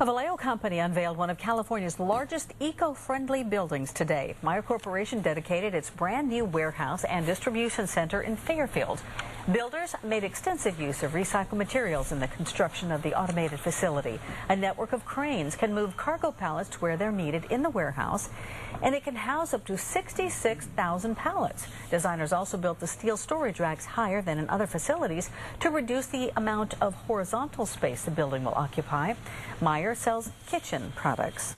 A Vallejo company unveiled one of California's largest eco-friendly buildings today. Meyer Corporation dedicated its brand new warehouse and distribution center in Fairfield. Builders made extensive use of recycled materials in the construction of the automated facility. A network of cranes can move cargo pallets to where they're needed in the warehouse, and it can house up to 66,000 pallets. Designers also built the steel storage racks higher than in other facilities to reduce the amount of horizontal space the building will occupy. Meyer sells kitchen products.